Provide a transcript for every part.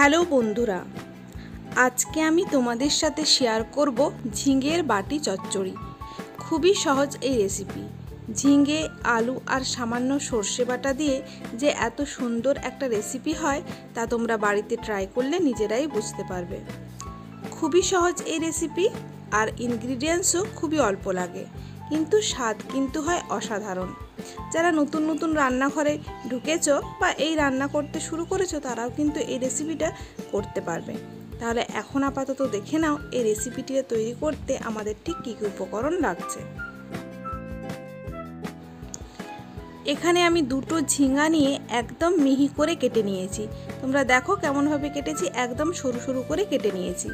Hello বন্ধুরা, আজকে আমি তোমাদের সাথে শেয়ার করব ঝিঙের বাটি চচ্চড়ি। খুবই সহজ এই রেসিপি ঝিঙে, আলু আর সামান্য সর্ষে বাটা দিয়ে যে এত সুন্দর একটা রেসিপি হয়, তা তোমরা বাড়িতে ট্রাই করলে নিজেরাই বুঝতে পারবে। খুবই সহজ এই রেসিপি আর ইনগ্রিডিয়েন্টসও খুবই অল্প লাগে, কিন্তু স্বাদ কিন্তু হয় অসাধারণ। যারা নতুন নতুন রান্নাঘরে ঢুকেছো বা এই রান্না করতে শুরু করেছ, তারাও কিন্তু এই রেসিপিটা করতে পারবে। তাহলে এখন আপাতত দেখে নাও এই রেসিপিটি তৈরি করতে আমাদের ঠিক কী কী উপকরণ লাগছে। এখানে আমি দুটো ঝিঙা নিয়ে একদম মিহি করে কেটে নিয়েছি। তোমরা দেখো কেমনভাবে কেটেছি, একদম সরু সরু করে কেটে নিয়েছি।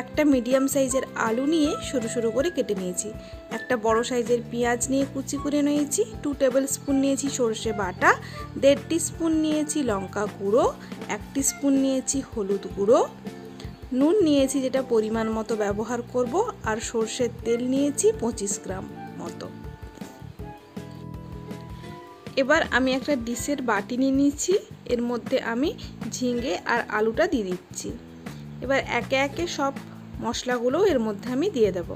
একটা মিডিয়াম সাইজের আলু নিয়ে সরু সরু করে কেটে নিয়েছি। একটা বড় সাইজের পেঁয়াজ নিয়ে কুচি করে নিয়েছি টু টেবিল স্পুন নিয়েছি সর্ষে বাটা, দেড় স্পুন নিয়েছি লঙ্কা গুঁড়ো, এক স্পুন নিয়েছি হলুদ গুঁড়ো। নুন নিয়েছি যেটা পরিমাণ মতো ব্যবহার করব, আর সর্ষের তেল নিয়েছি পঁচিশ গ্রাম মতো। এবার আমি একটা ডিশের বাটি নিয়ে নিচ্ছি এর মধ্যে আমি ঝিঙে আর আলুটা দিয়ে দিচ্ছি। এবার একে একে সব মশলাগুলো এর মধ্যে আমি দিয়ে দেব।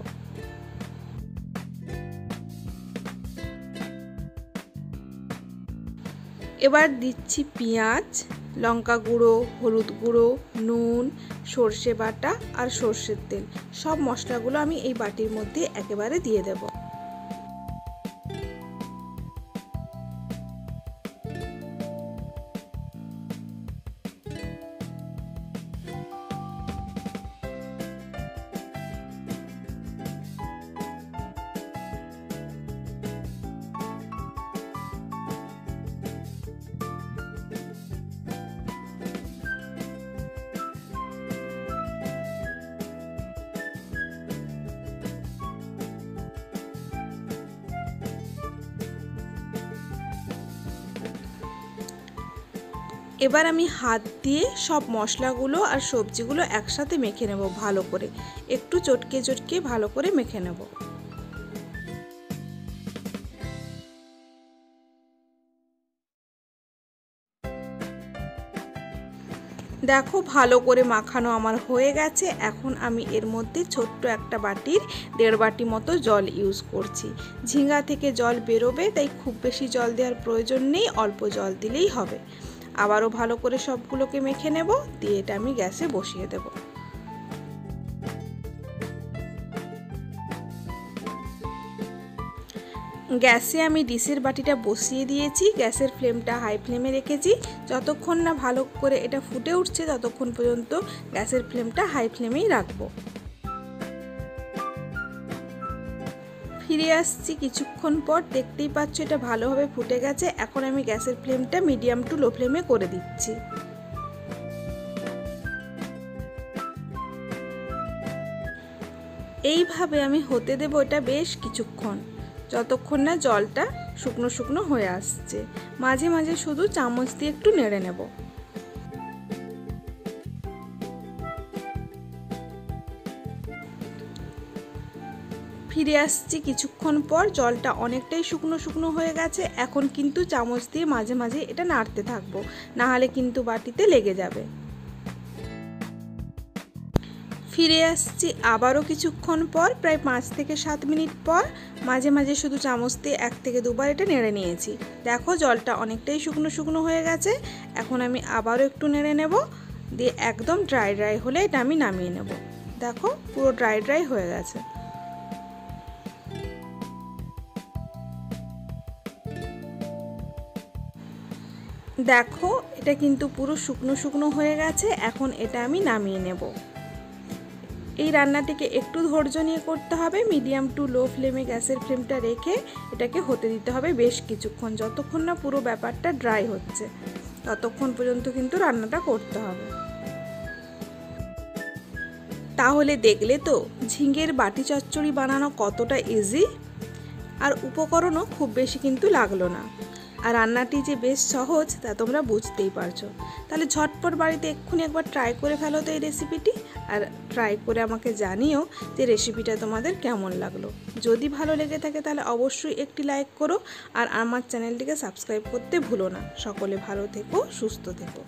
এবার দিচ্ছি পেঁয়াজ, লঙ্কা গুঁড়ো, হলুদ গুঁড়ো, নুন, সর্ষে বাটা আর সর্ষের তেল। সব মশলাগুলো আমি এই বাটির মধ্যে একেবারে দিয়ে দেবো। এবার আমি হাত দিয়ে সব মশলাগুলো আর সবজিগুলো একসাথে মেখে নেব ভালো করে। একটু চটকে চটকে ভালো করে মেখে নেব। দেখো ভালো করে মাখানো আমার হয়ে গেছে। এখন আমি এর মধ্যে ছোট্ট একটা বাটির দেড় বাটি মতো জল ইউজ করছি। ঝিঙ্গা থেকে জল বেরোবে, তাই খুব বেশি জল দেওয়ার প্রয়োজন নেই, অল্প জল দিলেই হবে। আবারও ভালো করে সবগুলোকে মেখে নেব, দিয়ে এটা আমি গ্যাসে বসিয়ে দেব। গ্যাসে আমি ডিশের বাটিটা বসিয়ে দিয়েছি, গ্যাসের ফ্লেমটা হাই ফ্লেমে রেখেছি। যতক্ষণ না ভালো করে এটা ফুটে উঠছে, ততক্ষণ পর্যন্ত গ্যাসের ফ্লেমটা হাই ফ্লেমেই রাখব। ফিরে আসছি। কিছুক্ষণ পর দেখতেই পাচ্ছ এটা ভালোভাবে ফুটে গেছে। এখন আমি গ্যাসের ফ্লেমটা মিডিয়াম টু লো ফ্লেমে করে দিচ্ছি। এইভাবে আমি হতে দেবো এটা বেশ কিছুক্ষণ। যতক্ষণ না জলটা শুকনো শুকনো হয়ে আসছে। মাঝে মাঝে শুধু চামচ দিয়ে একটু নেড়ে নেব। ফিরে আসছি কিছুক্ষণ পর, জলটা অনেকটাই শুকনো শুকনো হয়ে গেছে। এখন কিন্তু চামচ দিয়ে মাঝে মাঝে এটা নাড়তে থাকব নাহলে কিন্তু বাটিতে লেগে যাবে। ফিরে আসছি আবারও কিছুক্ষণ পর, প্রায় পাঁচ থেকে সাত মিনিট পর। মাঝে মাঝে শুধু চামচ দিয়ে এক থেকে দুবার এটা নেড়ে নিয়েছি। দেখো, জলটা অনেকটাই শুকনো শুকনো হয়ে গেছে। এখন আমি আবারও একটু নেড়ে নেব। দিয়ে একদম ড্রাই ড্রাই হলে এটা আমি নামিয়ে নেব। দেখো, পুরো ড্রাই ড্রাই হয়ে গেছে। দেখো, এটা কিন্তু পুরো শুকনো শুকনো হয়ে গেছে, এখন এটা আমি নামিয়ে নেব। এই রান্নাটিকে একটু ধৈর্য নিয়ে করতে হবে, মিডিয়াম টু লো ফ্লেমে গ্যাসের ফ্লেমটা রেখে এটাকে হতে দিতে হবে বেশ কিছুক্ষণ, যতক্ষণ না পুরো ব্যাপারটা ড্রাই হচ্ছে, ততক্ষণ পর্যন্ত কিন্তু রান্নাটা করতে হবে। তাহলে দেখলে তো ঝিঙ্গের বাটি চচ্চড়ি বানানো কতটা ইজি আর উপকরণও খুব বেশি কিন্তু লাগল না। আর রান্নাটি যে বেশ সহজ, তা তোমরা বুঝতেই পারছ। তাহলে ঝটপট বাড়িতে এক্ষুনি একবার ট্রাই করে ফেলো তো এই রেসিপিটি আর ট্রাই করে আমাকে জানিও যে রেসিপিটা তোমাদের কেমন লাগল। যদি ভালো লেগে থাকে তাহলে অবশ্যই একটি লাইক করো, আর আমার চ্যানেলটিকে সাবস্ক্রাইব করতে ভুলো না। সকলে ভালো থেকো, সুস্থ থেকো।